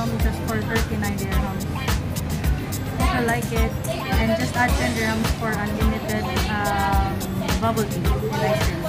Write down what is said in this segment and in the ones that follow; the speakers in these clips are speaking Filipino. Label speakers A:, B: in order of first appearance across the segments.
A: Atom just for 39 dirhams. You like it, and just add 10 dirhams for unlimited um, bubble tea and ice.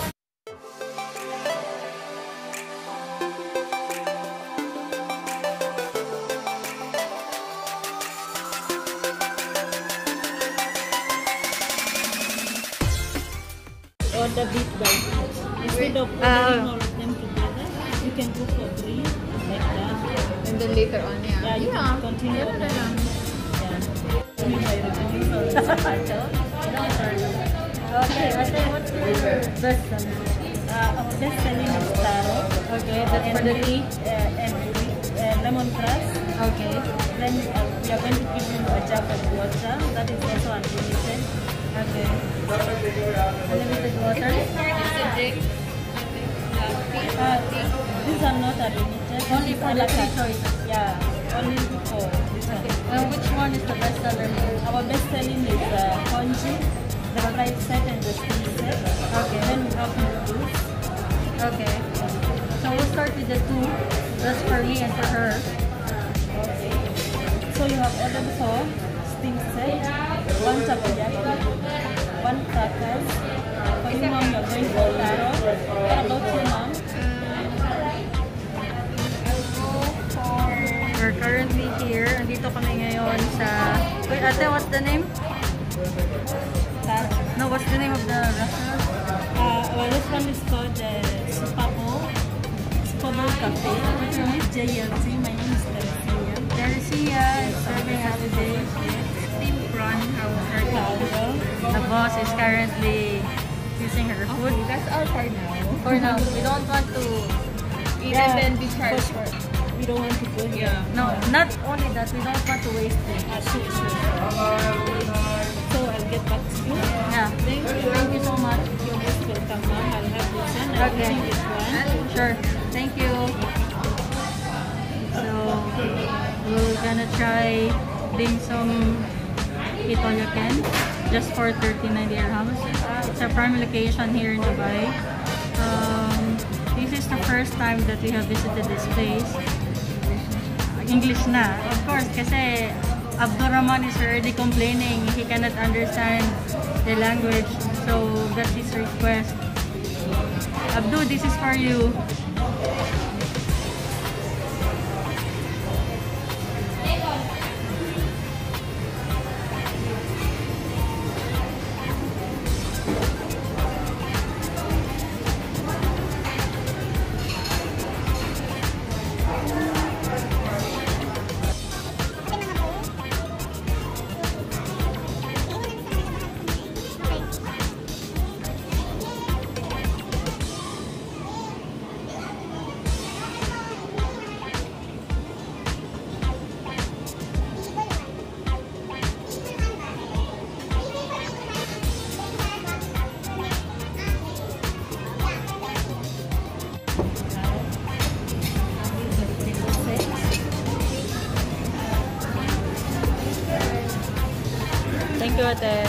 A: Okay, that's for the tea.
B: Uh, and uh, lemongrass.
A: Okay.
B: Then uh, we are going to give you a jug of water. That is also unlimited.
A: Okay. Unlimited water.
C: Acidic.
B: Uh, these are not unlimited.
A: Only for the three choices.
B: Yeah, only for this one.
A: Uh, which one is the best seller?
B: Our best selling is uh, congee, the fried set and the steam set.
A: Okay.
B: Then we have noodles.
A: Okay. So we'll start with the two. That's for me and for her.
B: So you have ordered for steam set, one takoyaki, one crackers. For you mom, you're going for taro. What about you mom?
A: We're currently here. Andito kami ngayon sa... Wait, ate, what's the name? No, what's the name of the restaurant?
B: Uh, well, this one is called uh, Super Bowl. Super Bowl Cafe. Which one is JLC? My name is Teresia.
A: Teresia is serving us today. Steamed prawn. The boss is currently using her food.
C: That's all for now.
A: For now, we don't want to...
C: Even
B: Yeah.
C: then be charged for.
B: We don't want to go here.
A: No, not only that, we don't want to waste it.
B: Ah, sure, sure. So I'll get back to you.
A: Yeah.
B: Thank you.
A: Thank you so much.
B: You're most welcome, ma'am. I'll have this one. I'll
A: Okay.
B: this one.
A: Sure. Gonna try dim sum Itolaken just for 39 dirhams. It's a prime location here in Dubai. Um, this is the first time that we have visited this place. English na. Of course, kasi Abdurrahman is already complaining. He cannot understand the language. So, that's his request. Abdu, this is for you. Thank you,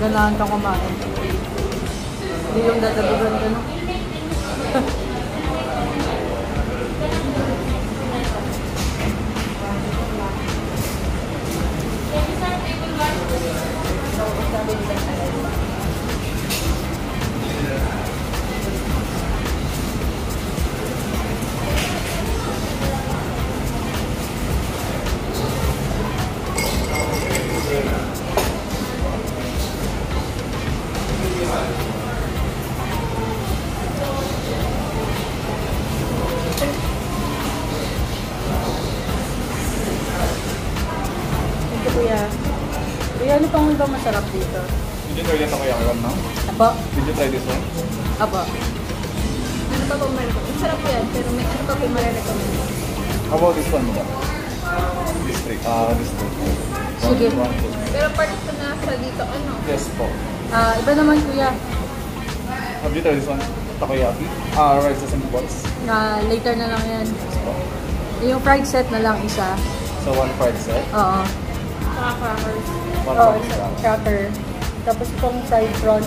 A: gaganahan kang kumain. Hindi yung dadadugan ka, no? Kuya. Kuya, ano pang ba masarap dito?
D: Did you try that takoyaki one now?
A: Apo?
D: Did you try this one?
A: Apo.
C: Ano pa po marirecommend? Masarap yan, pero may ano pa po marirecommend?
D: How about this one, madam? This three. Ah, this three. One,
A: Sige.
D: one, two.
C: Pero part ko na sa dito, ano?
D: Yes po.
A: Ah, iba naman, kuya.
D: Have you tried this one? Takoyaki? Ah, rice sesame balls.
A: Na later na lang yan.
D: Yes po.
A: Yung fried set na lang isa.
D: So, one fried set.
A: Oo.
B: Saka crackers.
A: Isa.
D: set.
A: Cracker. Tapos itong fried prawn.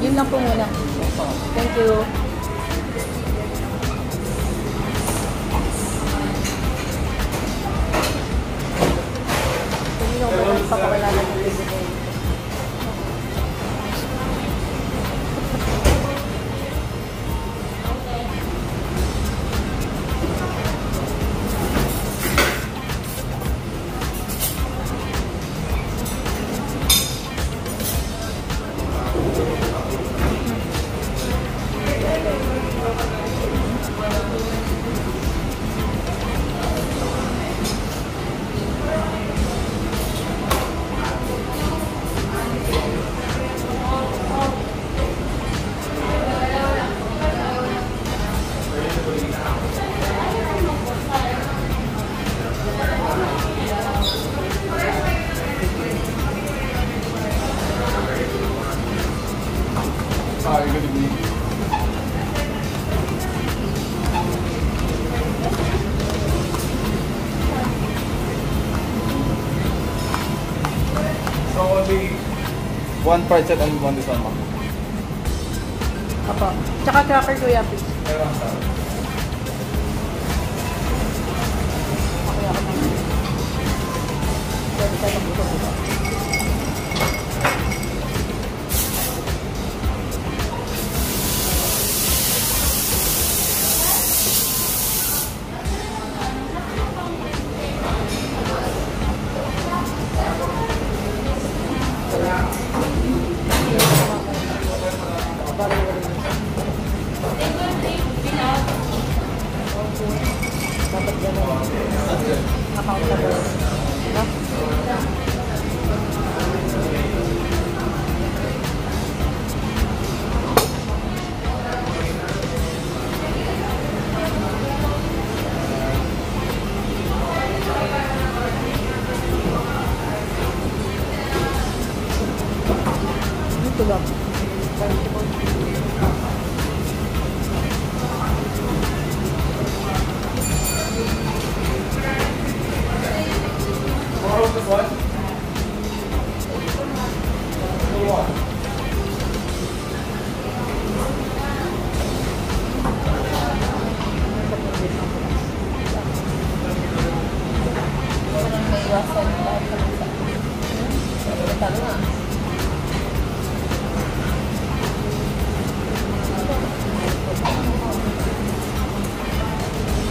C: Yun
A: lang po muna. Thank you.
D: One fried set and one this one,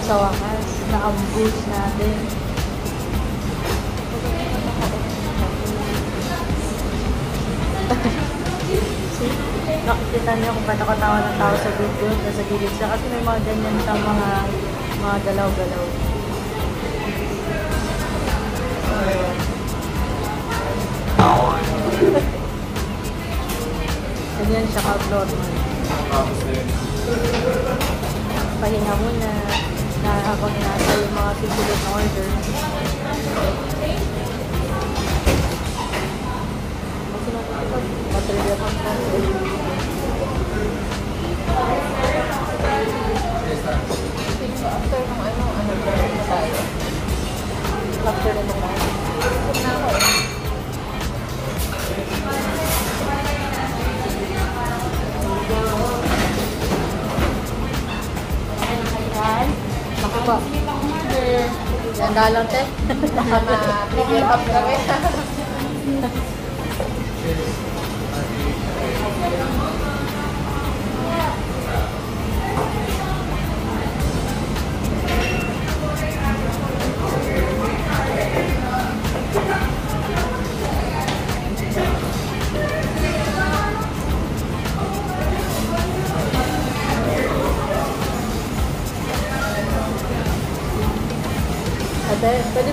D: sa
A: wakas, na-ambush natin. Nakikita niyo kung ba't ako tawa ng tao sa video na sa gilid siya kasi may mga ganyan sa mga mga galaw-galaw. So, ganyan siya ka-upload. Eh, Pahinga muna habang nasa yung mga susunod na order. Kasi nakikita, matrivia pang
C: After ng na tayo.
A: After na mga Baka po. Ganda lang, te.
C: Ma-pick up kami.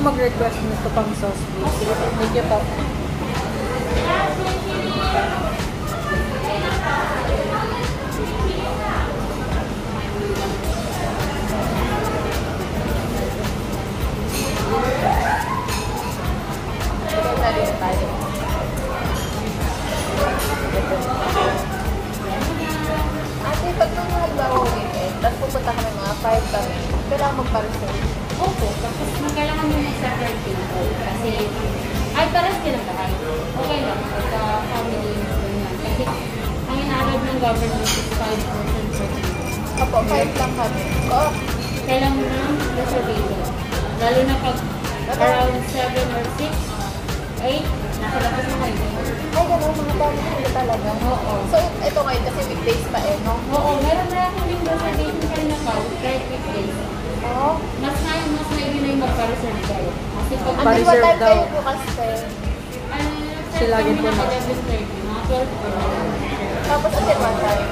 A: mag-request
C: Kailangan
E: mo ng reservation. Lalo na pag around 7 or 6, 8, nasa labas na kayo.
C: Ay, gano'n, mga dami sila talaga.
E: Oo.
C: So, ito ngayon kasi weekdays pa eh, no?
E: Oo, meron na akong yung reservation pa rin ako kahit weekdays.
C: Oo.
E: Mas ngayon, mas may na yung magpa-reserve kayo. Kasi pag
C: Ang
A: Pa-reserve
C: what time
A: daw.
C: kayo bukas,
E: ano,
A: Sila lagi po na.
E: 11.30, mga 12 pa rin.
C: Tapos until what time?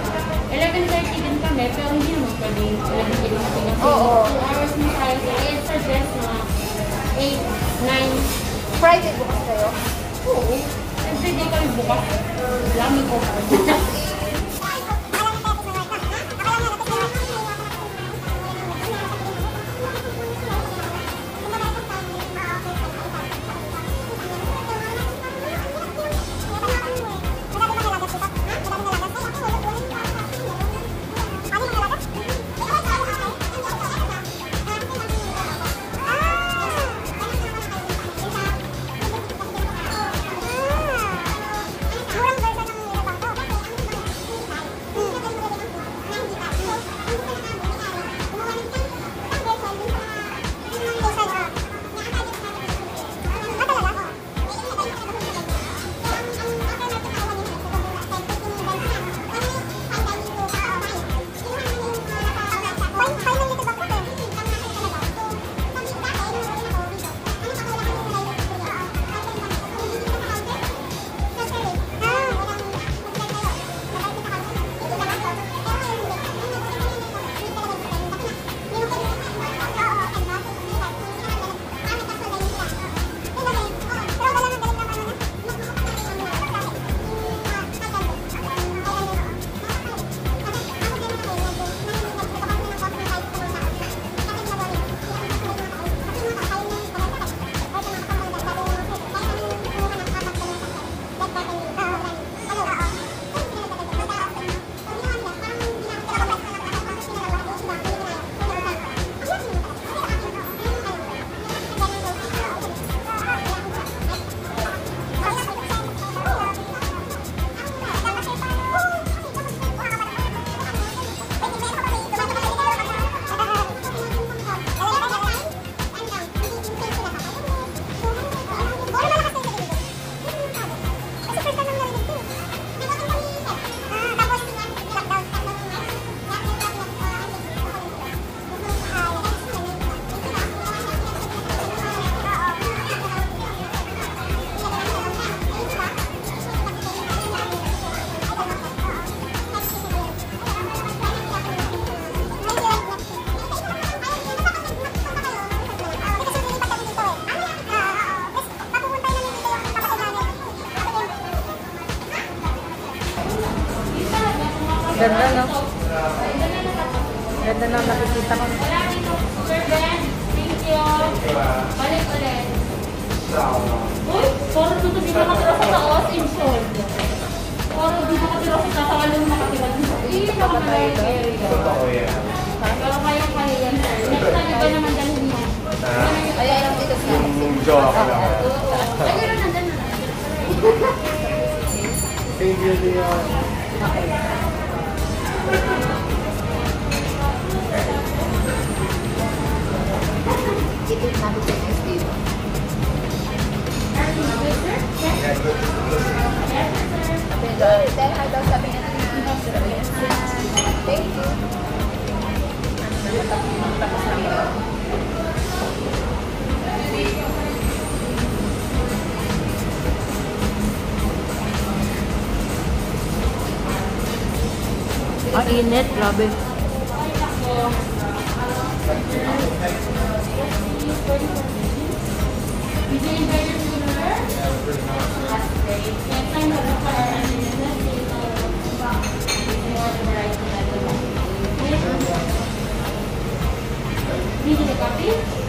E: 11.30 din kami, pero hindi naman pwede 11.30 kasi kasi
C: Oo.
E: 2 hours mo tayo. So, I suggest na 8, 9,
C: Friday bukas kayo?
E: Oo. Everyday kami bukas. Lamig ko
A: na
E: ako area.
D: Totoo yan.
E: Pero kayong kaya yan, naman dalhin mo.
C: Ay, alam dito sa
D: Yung jowa ko lang.
E: Ay, yun, nandun na.
D: Thank you.
C: Ito yung natin sa niya na Thank you. Tapos namin.
A: Ang init, grabe.
E: Did you enjoy your dinner? That's great. Next time, we'll look for Need a copy?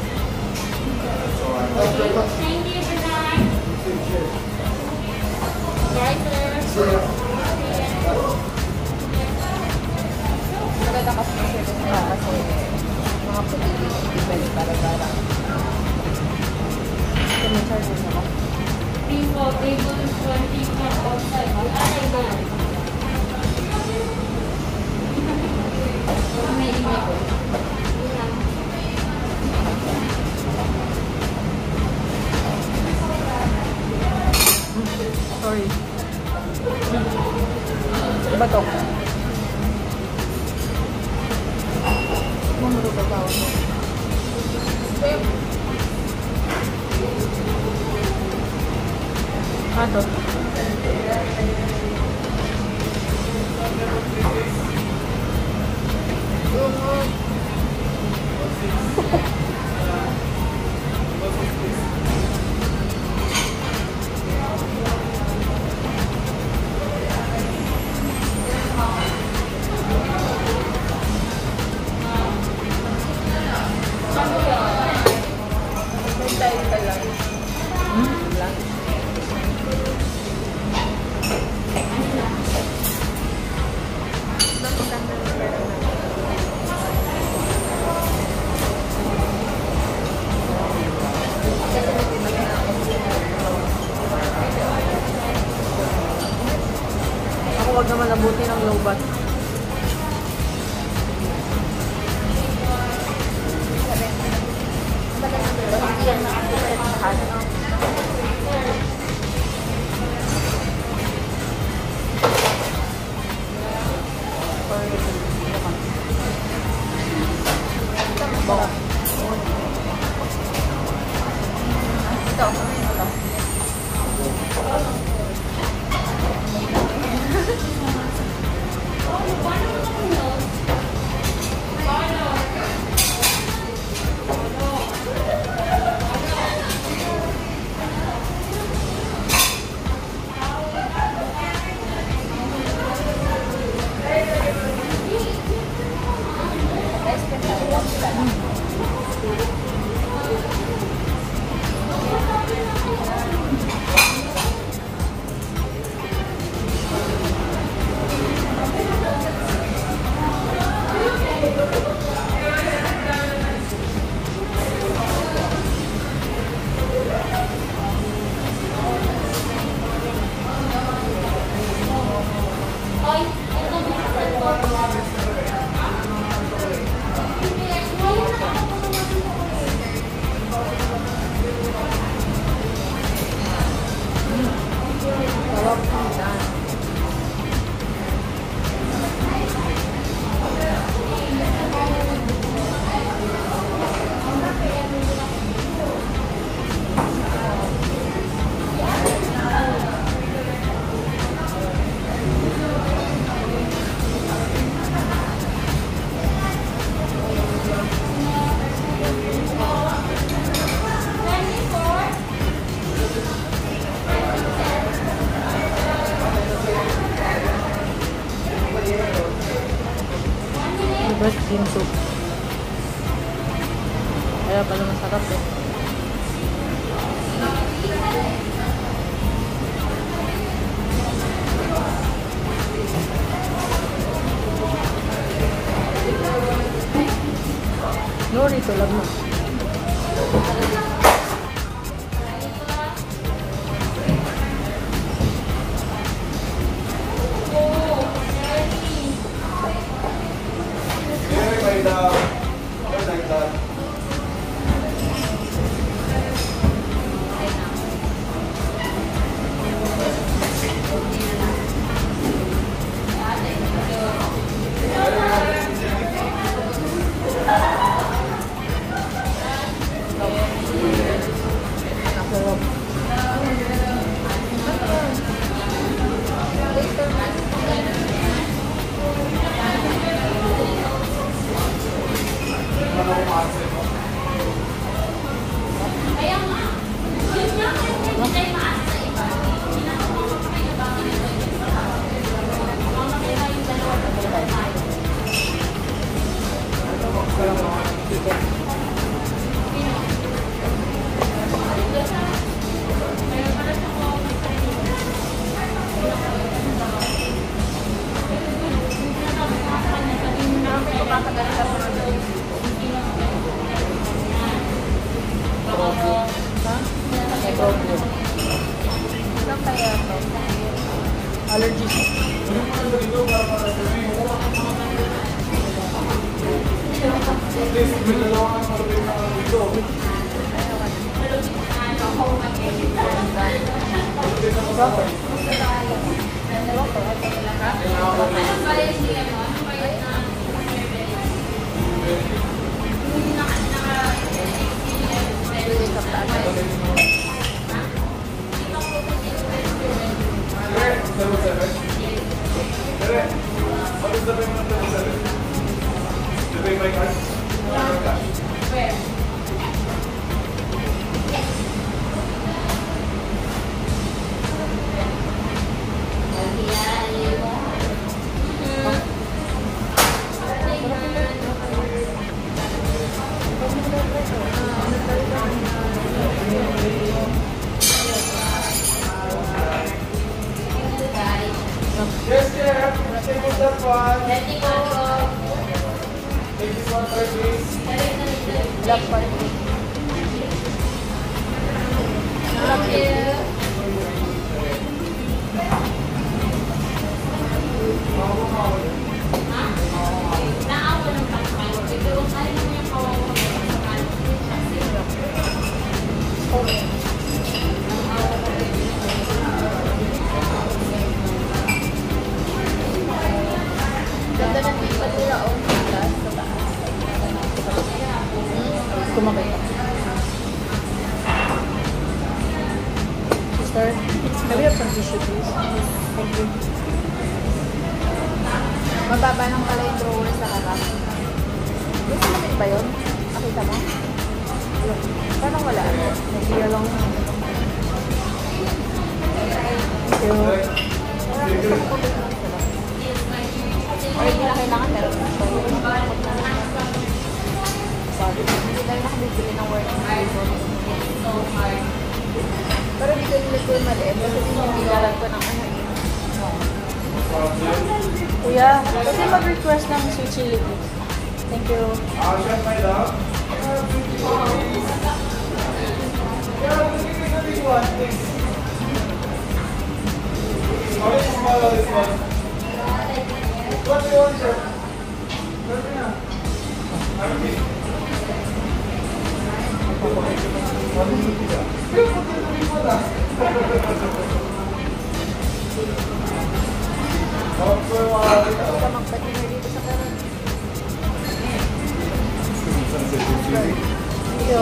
D: So,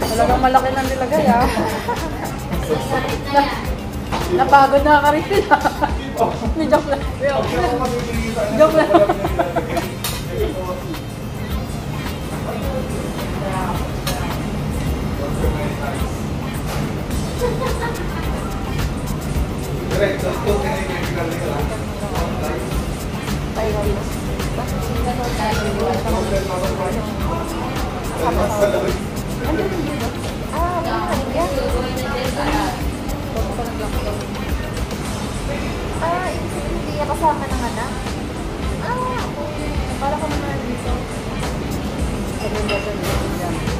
D: talagang malaki ng nilagay ah. Napagod na ka rin sila. Hindi, joke lang. Joke lang.
C: Ah, ibig sabihin hindi niya kasama ng anak? Ah, para ka naman dito. Ganun ba ganun?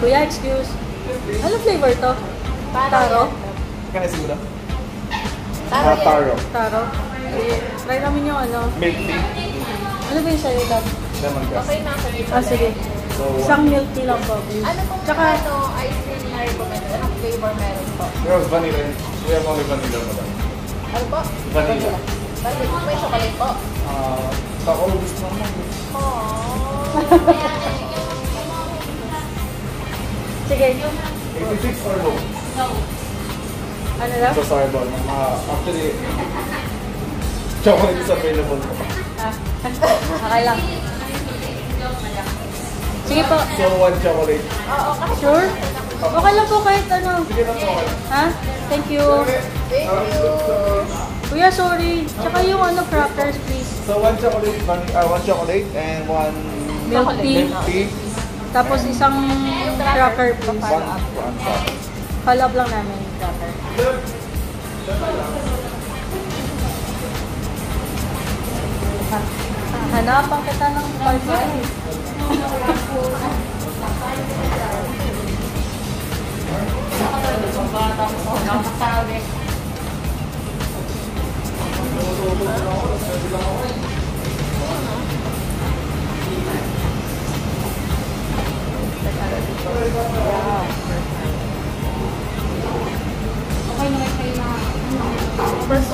A: Kuya, excuse. Ano flavor to? Taro?
D: Kaya siguro?
C: Taro
D: Ah, taro.
A: Taro? Eh, Try namin yung ano.
D: Milk tea.
A: Ano ba yung sa'yo, Dad?
D: Lemongrass.
C: Okay na ako dito.
A: Ah, sige.
D: So,
A: Isang milk tea lang po, please.
C: Ano kung
A: Tsaka,
C: ano, ice cream na recommend? Anong flavor meron po?
D: we have vanilla. We have only vanilla madam.
C: Ano po?
D: Vanilla.
C: Vanilla. May chocolate po.
D: Ah, ako gusto naman.
A: Sige.
D: 86 or low?
A: Ano lang?
D: So sorry about that. Ah, actually, chocolate is available po.
A: Ah, okay lang. Sige po.
D: So one chocolate.
C: Oo, kahit
A: Sure? Okay lang po kahit ano.
D: Sige na po.
A: Ha? Thank you.
C: Thank you.
A: Kuya, sorry. Tsaka yung ano, crackers, please.
D: So one chocolate, one, uh, one chocolate and one
A: Milk tea.
D: milk tea.
A: Tapos isang cracker, please.
D: One, one.
A: Follow up lang namin yung cracker. Ha- Hanapan kita ng partner.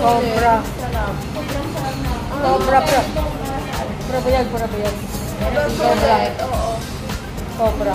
A: Sobra. Sobra, pra. Pra bayag, pra bayag. Sobra.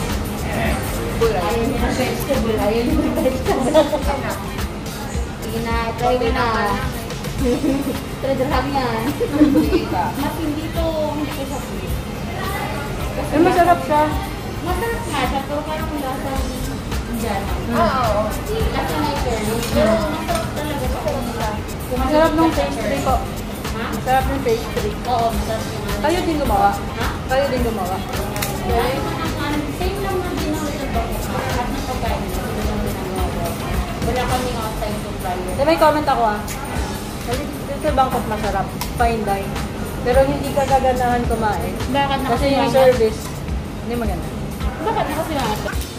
C: Oo.
A: Sobra.
E: Ayun yung vegetable. Ayun yung vegetable. Sige na, try mo na. Tradraham yan. Mas hindi to, hindi ko siya sweet.
A: Eh, masarap siya.
E: Masarap nga siya, pero parang Indiana.
C: Ah, oo.
E: Lasa na ito. Pero masarap talaga. Kung
A: Masarap
E: masarap
A: pastry ko.
E: Ha?
A: Masarap yung pastry.
E: Oo, masarap yung ano.
A: Kayo din gumawa.
E: Ha?
A: Kayo din gumawa.
E: Supplier.
A: Eh, may comment ako ah. Kasi dito sa Bangkok masarap. Fine dine. Pero hindi ka gaganahan kumain.
E: Bakit
A: Kasi yung service, hindi maganda.
E: Bakit nakasilangan?